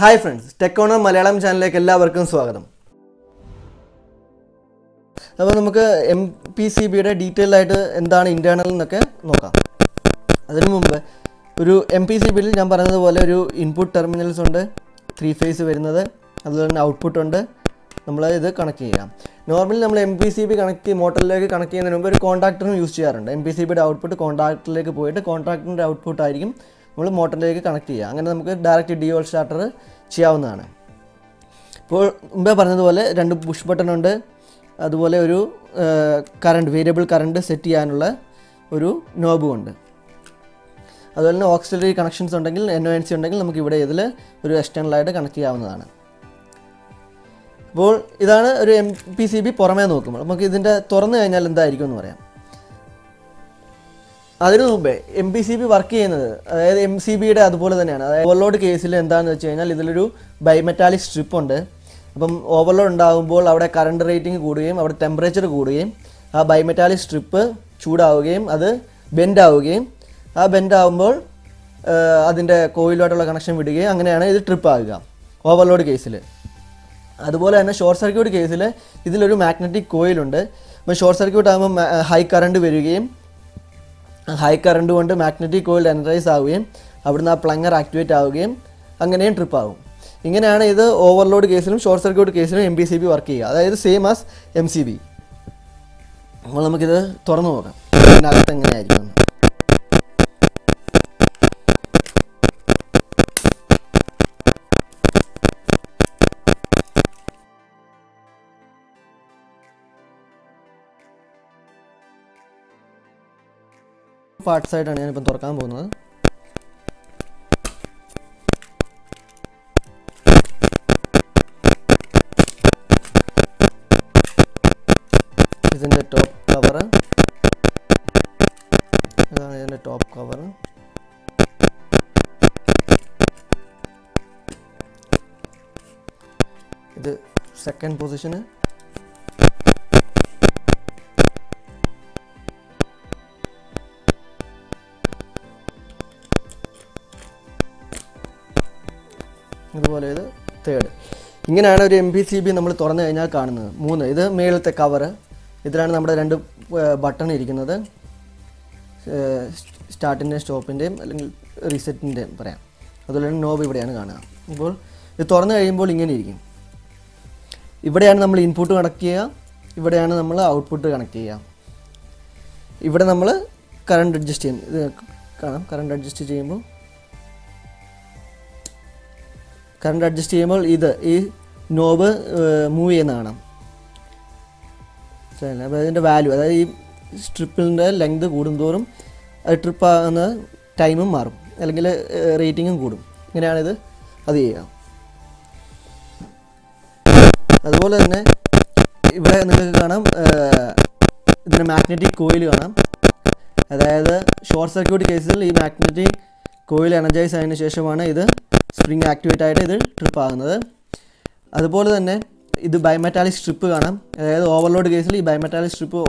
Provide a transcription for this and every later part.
Hi friends ടെക്കോണർ Malayalam ചാനലിലേക്ക് എല്ലാവർക്കും സ്വാഗതം. അപ്പോൾ നമുക്ക് എം പി സി ബിയുടെ ഡീറ്റെയിൽ ആയിട്ട് എന്താണ് ഇന്റേർണൽ എന്നൊക്കെ നോക്കാം. അതിനു മുമ്പ് ഒരു എം പി സി ബിയിൽ ഞാൻ പറഞ്ഞതുപോലെ ഒരു ഇൻപുട്ട് ടെർമിനൽസ് ഉണ്ട് ത്രീ ഫേസ് വരുന്നത് അതുപോലെ തന്നെ ഔട്ട്പുട്ട് ഉണ്ട്. നമ്മൾ ഇത് കണക്ട് ചെയ്യാം. നോർമലി നമ്മൾ M P C B connect മോട്ടറിലേക്ക് connect ചെയ്യുന്നതിന് മുമ്പ് ഒരു കോൺടാക്ടറും യൂസ് ചെയ്യാറുണ്ട്. എം പി സി ബിയുടെ ഔട്ട്പുട്ട് കോൺടാക്ടറിലേക്ക് പോയിട്ട് കോൺട്രാക്ടറിന്റെ ഔട്ട്പുട്ട് ആയിരിക്കും നമ്മൾ മോട്ടറിലേക്ക് കണക്ട് ചെയ്യുക. അങ്ങനെ നമുക്ക് ഡയറക്റ്റ് ഡി ഓൾ സ്റ്റാർട്ടർ ചെയ്യാവുന്നതാണ്. ഇപ്പോൾ മുമ്പേ പറഞ്ഞതുപോലെ രണ്ട് പുഷ് ബട്ടൺ ഉണ്ട്. അതുപോലെ ഒരു കറണ്ട് വേരിയബിൾ കറണ്ട് സെറ്റ് ചെയ്യാനുള്ള ഒരു നോബും ഉണ്ട്. അതുപോലെ തന്നെ ഓക്സിലറി കണക്ഷൻസ് ഉണ്ടെങ്കിൽ എൻ ഒ എൻ സി ഉണ്ടെങ്കിൽ നമുക്ക് ഇവിടെ ഇതിൽ ഒരു എക്സ്റ്റേണലായിട്ട് കണക്ട് ചെയ്യാവുന്നതാണ്. അപ്പോൾ ഇതാണ് ഒരു എം പി സി ബി പുറമേ നോക്കുമ്പോൾ. നമുക്ക് ഇതിന്റെ തുറന്നു കഴിഞ്ഞാൽ എന്തായിരിക്കും എന്ന് പറയാം. അതിനു മുമ്പേ M P C B work ചെയ്യുന്നത് അതായത് എം സി ബിയുടെ അതുപോലെ തന്നെയാണ്. അതായത് ഓവർലോഡ് കേസിൽ എന്താണെന്ന് വെച്ച് കഴിഞ്ഞാൽ ഇതിലൊരു ബൈമെറ്റാലിക് സ്ട്രിപ്പ് ഉണ്ട്. അപ്പം ഓവർലോഡ് ഉണ്ടാകുമ്പോൾ അവിടെ കറണ്ട് റേറ്റിംഗ് കൂടുകയും അവിടെ ടെമ്പറേച്ചർ കൂടുകയും ആ ബൈമെറ്റാലിക് സ്ട്രിപ്പ് ചൂടാവുകയും അത് ബെൻഡ് ആവുകയും ആ ബെൻഡ് ആവുമ്പോൾ അതിന്റെ കോയിലുമായിട്ടുള്ള കണക്ഷൻ വിടുകയും അങ്ങനെയാണ് ഇത് ട്രിപ്പ് ആകുക ഓവർലോഡ് കേസിൽ അതുപോലെ തന്നെ ഷോർട്ട് സർക്യൂട്ട് കേസിൽ ഇതിലൊരു മാഗ്നറ്റിക് കോയിലുണ്ട് അപ്പോൾ ഷോർട്ട് സർക്യൂട്ട് ആകുമ്പോൾ ഹൈ കറണ്ട് വരികയും ഹൈ കറണ്ട് കൊണ്ട് മാഗ്നറ്റിക് കോയിൽ എനർജൈസ് ആവുകയും അവിടുന്ന് ആ പ്ലങ്ങർ ആക്ടിവേറ്റ് ആവുകയും അങ്ങനെയും ട്രിപ്പ് ആവും. ഇങ്ങനെയാണ് ഇത് ഓവർലോഡ് കേസിലും ഷോർട്ട് സർക്യൂട്ട് കേസിലും M B C B work ചെയ്യുക. അതായത് same as M C B അപ്പോൾ നമുക്കിത് തുറന്നു നോക്കാം. ഇതിനകത്ത് എങ്ങനെയായിരിക്കും എന്ന്. പാർട്സ് ആയിട്ടാണ് ഞാനിപ്പം തുറക്കാൻ പോകുന്നത്. ഇതിന്റെ ടോപ്പ് കവർ ഇതാണ് ഇതിന്റെ ടോപ്പ് കവർ ഇത് സെക്കൻഡ് പൊസിഷന് അതുപോലെ ഇത് തേർഡ് ഇങ്ങനെയാണ് ഒരു എം പി സി ബി നമ്മൾ തുറന്നു കഴിഞ്ഞാൽ കാണുന്നത്. മൂന്ന്. ഇത് മേളത്തെ കവറ് ഇതിലാണ് നമ്മുടെ രണ്ട് ബട്ടൺ ഇരിക്കുന്നത്. സ്റ്റാർട്ടിന്റെയും സ്റ്റോപ്പിന്റെയും അല്ലെങ്കിൽ റീസെറ്റിന്റെയും പറയാം. അതുപോലെ തന്നെ നോബ് ഇവിടെയാണ് കാണുക. ഇപ്പോൾ ഇത് തുറന്നു കഴിയുമ്പോൾ ഇങ്ങനെ ഇരിക്കും. ഇവിടെയാണ് നമ്മൾ ഇൻപുട്ട് കണക്ട് ചെയ്യുക. ഇവിടെയാണ് നമ്മൾ ഔട്ട്പുട്ട് കണക്ട് ചെയ്യുക. ഇവിടെ നമ്മൾ കറണ്ട് അഡ്ജസ്റ്റ് ചെയ്യും ഇത് കാണാം. കറണ്ട് അഡ്ജസ്റ്റ് ചെയ്യുമ്പോൾ കറണ്ട് അഡ്ജസ്റ്റ് ചെയ്യുമ്പോൾ ഇത് ഈ നോബ് മൂവ് ചെയ്യുന്ന കാണാം? അപ്പോൾ അതിന്റെ വാല്യൂ അതായത് ഈ സ്ട്രിപ്പിന്റെ ലെങ്ത് കൂടുന്തോറും അത് ട്രിപ്പ് ആകുന്ന ടൈമും മാറും. അല്ലെങ്കിൽ റേറ്റിങ്ങും കൂടും. ഇങ്ങനെയാണിത് അത് ചെയ്യുക. അതുപോലെ തന്നെ ഇവിടെ നിങ്ങൾക്ക് കാണാം ഇതിന് മാഗ്നറ്റിക് കോയിൽ കാണാം. അതായത് ഷോർട്ട് സർക്യൂട്ട് കേസിൽ ഈ മാഗ്നറ്റിക് കോയിൽ എനർജൈസ് ആയതിനു ശേഷമാണ് ഇത് സ്പ്രിങ് ആക്ടിവേറ്റ് ആയിട്ട് ഇത് ട്രിപ്പ് ആകുന്നത് അതുപോലെ തന്നെ ഇത് ബയോമെറ്റാലിക് സ്ട്രിപ്പ് കാണാം. അതായത് ഓവർലോഡ് കേസിൽ ഈ ബയോമെറ്റാലിക് സ്ട്രിപ്പ്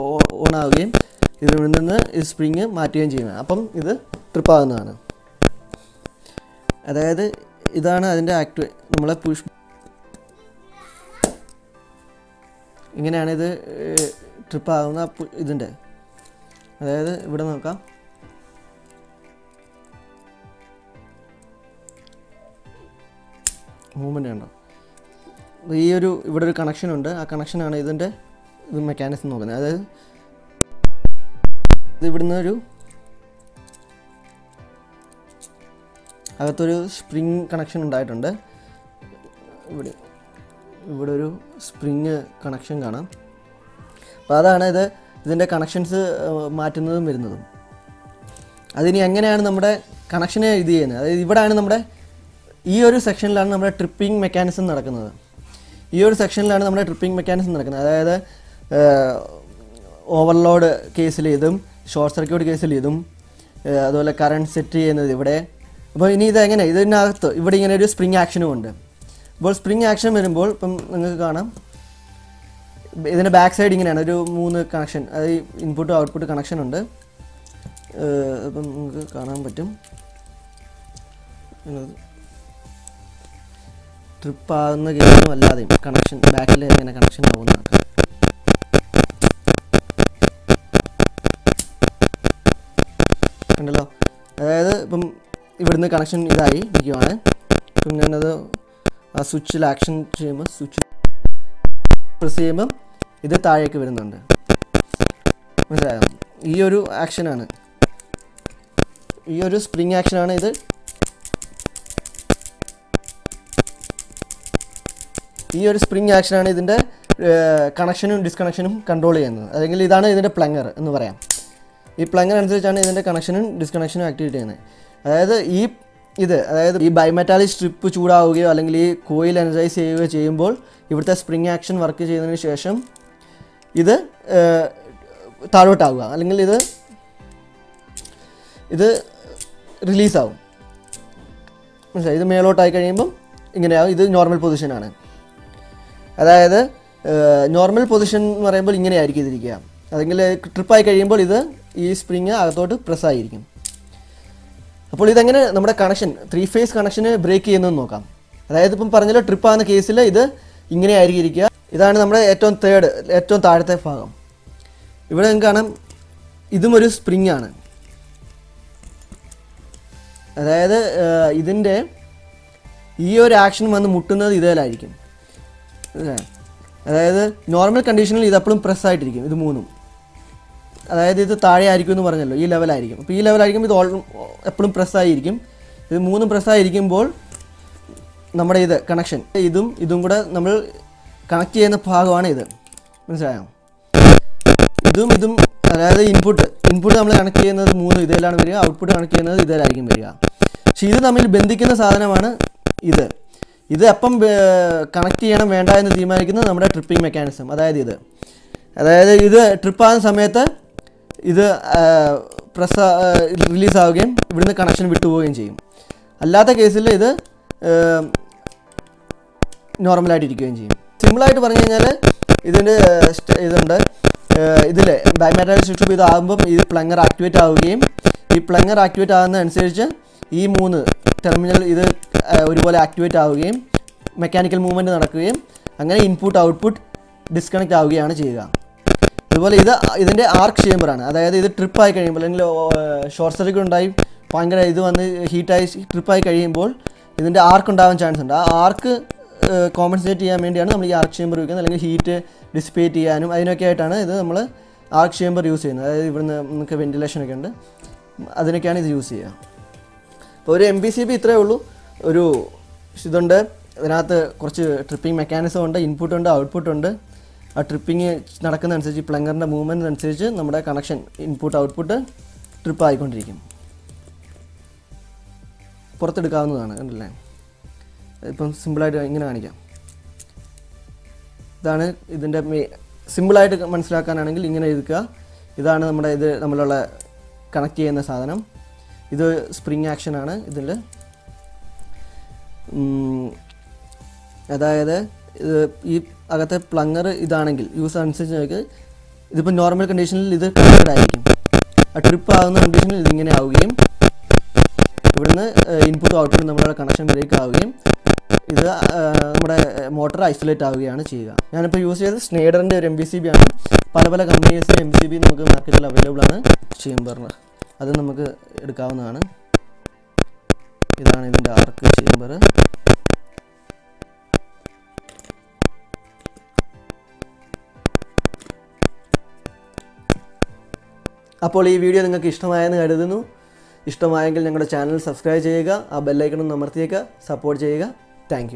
ഓൺ ആവുകയും ഇതിൽ നിന്ന് ഈ സ്പ്രിങ് മാറ്റുകയും ചെയ്യുന്നത്. അപ്പം ഇത് ട്രിപ്പ് ആകുന്നതാണ് അതായത് ഇതാണ് അതിന്റെ ആക്ടിവേ നമ്മളെ പുഷ് ഇങ്ങനെയാണ് ഇത് ട്രിപ്പ് ആകുന്ന ഇതിന്റെ. അതായത് ഇവിടെ നോക്കാം. മൂവ്മെന്റ് ഉണ്ടോ ഈ ഒരു ഇവിടെ ഒരു കണക്ഷൻ ഉണ്ട്. ആ കണക്ഷനാണ് ഇതിന്റെ ഇത് മെക്കാനിസം നോക്കുന്നത് അതായത് ഇത് ഇവിടുന്ന് ഒരു അകത്തൊരു സ്പ്രിങ് കണക്ഷൻ ഉണ്ടായിട്ടുണ്ട്. ഇവിടെ ഇവിടെ ഒരു സ്പ്രിങ് കണക്ഷൻ കാണാം. അപ്പോൾ അതാണ് ഇത് ഇതിന്റെ കണക്ഷൻസ് മാറ്റുന്നതും വരുന്നതും. അതിനി എങ്ങനെയാണ് നമ്മുടെ കണക്ഷനെ ഇത് ചെയ്യുന്നത്? അതായത് ഇവിടെയാണ് നമ്മുടെ ഈ ഒരു സെക്ഷനിലാണ് നമ്മുടെ ട്രിപ്പിംഗ് മെക്കാനിസം നടക്കുന്നത്. ഈ ഒരു സെക്ഷനിലാണ് നമ്മുടെ ട്രിപ്പിംഗ് മെക്കാനിസം നടക്കുന്നത്. അതായത് ഓവർലോഡ് കേസിൽ ഇതും ഷോർട്ട് സർക്യൂട്ട് കേസിൽ ഇതും അതുപോലെ കറണ്ട് സെറ്റ് ചെയ്യുന്നത് ഇവിടെ. അപ്പോൾ ഇനി ഇത് എങ്ങനെ? ഇതിനകത്ത് ഇവിടെ ഇങ്ങനെ ഒരു സ്പ്രിങ് ആക്ഷനും ഉണ്ട്. അപ്പോൾ സ്പ്രിങ് ആക്ഷൻ വരുമ്പോൾ ഇപ്പം നിങ്ങൾക്ക് കാണാം. ഇതിന്റെ ബാക്ക് സൈഡ് ഇങ്ങനെയാണ്. ഒരു മൂന്ന് കണക്ഷൻ അതായത് ഇൻപുട്ട് ഔട്ട്പുട്ട് കണക്ഷൻ ഉണ്ട്. അപ്പം നിങ്ങൾക്ക് കാണാൻ പറ്റും. ട്രിപ്പ് ആകുന്ന കേസിലും അല്ലാതെയും കണക്ഷൻ ബാക്കിൽ ഇങ്ങനെ കണക്ഷൻ ആവുന്നതാണ് കണ്ടല്ലോ? അതായത് ഇപ്പം ഇവിടുന്ന് കണക്ഷൻ ഇതായി ഇരിക്കുവാണ്. ഇപ്പം ഞാനത് സ്വിച്ചിൽ ആക്ഷൻ ചെയ്യുമ്പോൾ സ്വിച്ച് പ്രസ് ചെയ്യുമ്പം ഇത് താഴേക്ക് വരുന്നുണ്ട്. മനസ്സിലായോ? ഈ ഒരു ആക്ഷനാണ് ഈ ഒരു സ്പ്രിങ് ആക്ഷനാണ് ഇത് ഈ ഒരു സ്പ്രിങ് ആക്ഷനാണ് ഇതിന്റെ കണക്ഷനും ഡിസ്കണക്ഷനും കൺട്രോൾ ചെയ്യുന്നത്. അല്ലെങ്കിൽ ഇതാണ് ഇതിന്റെ പ്ലങ്ങർ എന്ന് പറയാം. ഈ പ്ലങ്ങർ അനുസരിച്ചാണ് ഇതിന്റെ കണക്ഷനും ഡിസ്കണക്ഷനും ആക്ടിവേറ്റ് ചെയ്യുന്നത്. അതായത് ഈ ഇത് അതായത് ഈ ബൈമെറ്റാലിക് സ്ട്രിപ്പ് ചൂടാവുകയോ അല്ലെങ്കിൽ ഈ കോയിൽ എനർജൈസ് ചെയ്യുകയോ ചെയ്യുമ്പോൾ ഇവിടുത്തെ സ്പ്രിങ് ആക്ഷൻ വർക്ക് ചെയ്തതിന് ശേഷം ഇത് താഴോട്ടാവുക. അല്ലെങ്കിൽ ഇത് ഇത് റിലീസാവും മനസ്സിലായി? ഇത് മേലോട്ടായി കഴിയുമ്പം ഇങ്ങനെയാവും. ഇത് നോർമൽ പൊസിഷനാണ് അതായത് നോർമൽ പൊസിഷൻ എന്ന് പറയുമ്പോൾ ഇങ്ങനെ ഇങ്ങനെയായിരിക്കും ഇതിരിക്കുക. ട്രിപ്പ് ട്രിപ്പായി കഴിയുമ്പോൾ ഇത് ഈ സ്പ്രിങ് അകത്തോട്ട് പ്രസ് ആയിരിക്കും. അപ്പോൾ ഇതെങ്ങനെ നമ്മുടെ കണക്ഷൻ ത്രീ ഫേസ് കണക്ഷന് ബ്രേക്ക് ചെയ്യുന്നതെന്ന് നോക്കാം. അതായത് ഇപ്പം പറഞ്ഞല്ലോ ട്രിപ്പ് ആകുന്ന കേസിൽ ഇത് ഇങ്ങനെ ആയിരിക്കും ഇരിക്കുക. ഇതാണ് നമ്മുടെ ഏറ്റവും തേർഡ് ഏറ്റവും താഴത്തെ ഭാഗം. ഇവിടെ നിങ്ങൾക്ക് കാണാം ഇതും ഒരു സ്പ്രിങ് ആണ്. അതായത് ഇതിന്റെ ഈ ഒരു ആക്ഷൻ വന്ന് മുട്ടുന്നത് ഇതിലായിരിക്കും? അതായത് നോർമൽ കണ്ടീഷനിൽ ഇത് എപ്പോഴും പ്രസ് ആയിട്ടിരിക്കും ഇത് മൂന്നും. അതായത് ഇത് താഴെ ആയിരിക്കും എന്ന് പറഞ്ഞല്ലോ ഈ ലെവലായിരിക്കും അപ്പോൾ ഈ ലെവലായിരിക്കും ഇത് ഓൾ എപ്പോഴും പ്രസ് ആയിരിക്കും. ഇത് മൂന്നും പ്രസ് ആയിരിക്കുമ്പോൾ നമ്മുടെ ഇത് കണക്ഷൻ ഇതും ഇതും കൂടെ നമ്മൾ കണക്ട് ചെയ്യുന്ന ഭാഗമാണ് ഇത്. മനസ്സിലായോ? ഇതും ഇതും അതായത് ഇൻപുട്ട് ഇൻപുട്ട് നമ്മൾ കണക്ട് ചെയ്യുന്നത് മൂന്ന് ഇതിലാണ് വരിക ഔട്ട്പുട്ട് കണക്ട് ചെയ്യുന്നത് ഇതിലായിരിക്കും വരിക. പക്ഷേ ഇത് തമ്മിൽ ബന്ധിക്കുന്ന സാധനമാണ് ഇത്. ഇത് അപ്പം കണക്ട് ചെയ്യണം വേണ്ട എന്ന് തീരുമാനിക്കുന്നത് നമ്മുടെ ട്രിപ്പിംഗ് മെക്കാനിസം അതായത് ഇത്. അതായത് ഇത് ട്രിപ്പ് ആകുന്ന സമയത്ത് ഇത് പ്രസ് റിലീസാവുകയും ഇവിടുന്ന് കണക്ഷൻ വിട്ടുപോവുകയും ചെയ്യും. അല്ലാത്ത കേസിൽ ഇത് നോർമലായിട്ട് ഇരിക്കുകയും ചെയ്യും. സിമ്പിളായിട്ട് പറഞ്ഞു കഴിഞ്ഞാൽ ഇതിന്റെ ഇതുണ്ട്. ഇതിൽ സ്വിച്ച് സ്ട്രിപ്പ് ഇതാകുമ്പം ഇത് പ്ലങ്ങർ ആക്ടിവേറ്റ് ആവുകയും ഈ പ്ലങ്ങർ ആക്ടിവേറ്റ് ആകുന്ന അനുസരിച്ച് ഈ മൂന്ന് ടെർമിനൽ ഇത് ഒരുപോലെ ആക്ടിവേറ്റ് ആവുകയും മെക്കാനിക്കൽ മൂവ്മെന്റ് നടക്കുകയും അങ്ങനെ ഇൻപുട്ട് ഔട്ട്പുട്ട് ഡിസ്കണക്റ്റ് ആവുകയാണ് ചെയ്യുക. അതുപോലെ ഇത് ഇതിന്റെ ആർക്ക് ചേമ്പറാണ് അതായത് ഇത് ട്രിപ്പായി കഴിയുമ്പോൾ അല്ലെങ്കിൽ ഷോർട്ട് സർക്യൂട്ട് ഉണ്ടായി ഭയങ്കര ഇത് വന്ന് ഹീറ്റായി ട്രിപ്പായി കഴിയുമ്പോൾ ഇതിന്റെ ആർക്ക് ഉണ്ടാവാൻ ചാൻസ് ഉണ്ട്. ആ ആർക്ക് കോമ്പൻസേറ്റ് ചെയ്യാൻ വേണ്ടിയാണ് നമ്മൾ ഈ ആർക്ക് ചേമ്പർ ഉപയോഗിക്കുന്നത്. അല്ലെങ്കിൽ ഹീറ്റ് ഡിസിപ്പേറ്റ് ചെയ്യാനും അതിനൊക്കെ ആയിട്ടാണ് ഇത് നമ്മൾ ആർക്ക് ചേമ്പർ യൂസ് ചെയ്യുന്നത്. അതായത് ഇവിടുന്ന് നമുക്ക് വെന്റിലേഷനൊക്കെ ഉണ്ട്. അതിനൊക്കെയാണ് ഇത് യൂസ് ചെയ്യുക. അപ്പോൾ ഒരു എം ബി സി ബി ഇത്രയേ ഉള്ളൂ. ഒരു ഇതുണ്ട്. അതിനകത്ത് കുറച്ച് ട്രിപ്പിംഗ് മെക്കാനിസം ഉണ്ട് ഇൻപുട്ട് ഉണ്ട് ഔട്ട്പുട്ട് ഉണ്ട്. ആ ട്രിപ്പിംഗ് നടക്കുന്ന അനുസരിച്ച് പ്ലങ്കറിന്റെ മൂവ്മെന്റ് അനുസരിച്ച് നമ്മുടെ കണക്ഷൻ ഇൻപുട്ട് ഔട്ട്പുട്ട് ട്രിപ്പ് ആയിക്കൊണ്ടിരിക്കും. പുറത്തെടുക്കാവുന്നതാണ് കണ്ടില്ലേ? ഇപ്പം സിമ്പിളായിട്ട് ഇങ്ങനെ കാണിക്കാം. ഇതാണ് ഇതിന്റെ സിമ്പിളായിട്ട് മനസ്സിലാക്കാനാണെങ്കിൽ ഇങ്ങനെ എഴുതുക. ഇതാണ് നമ്മുടെ ഇത് നമ്മളുള്ള കണക്ട് ചെയ്യുന്ന സാധനം. ഇത് സ്പ്രിങ് ആക്ഷനാണ് ഇതിൽ അതായത് ഈ അകത്തെ പ്ലങ്ങർ ഇതാണെങ്കിൽ യൂസ് അനുസരിച്ച് നമുക്ക് ഇതിപ്പോൾ നോർമൽ കണ്ടീഷനിൽ ഇത് ആയിരിക്കും. ആ ട്രിപ്പ് ആകുന്ന കണ്ടീഷനിൽ ഇതിങ്ങനെ ആവുകയും ഇവിടുന്ന് ഇൻപുട്ട് ഔട്ട്പുട്ട് നമ്മളുടെ കണക്ഷൻ ബ്രേക്ക് ആവുകയും ഇത് നമ്മുടെ മോട്ടർ ഐസൊലേറ്റ് ആവുകയാണ് ചെയ്യുക. ഞാനിപ്പോൾ യൂസ് ചെയ്തത് സ്നേഡറിന്റെ ഒരു എം ബി സി ബി ആണ്. പല പല കമ്പനീസിന്റെ എം സി ബി നമുക്ക് മാർക്കറ്റിൽ അവൈലബിൾ ആണ്. ചേംബറിന് അത് നമുക്ക് എടുക്കാവുന്നതാണ്. ഇതാണ് ഇതിന്റെ ആർക്ക് ചേമ്പർ അപ്പോൾ ഈ വീഡിയോ നിങ്ങൾക്ക് ഇഷ്ടമായെന്ന് കരുതുന്നു. ഇഷ്ടമായെങ്കിൽ ഞങ്ങളുടെ ചാനൽ സബ്സ്ക്രൈബ് ചെയ്യുക ആ ബെല്ലൈക്കണം അമർത്തിയേക്കുക സപ്പോർട്ട് ചെയ്യുക. താങ്ക്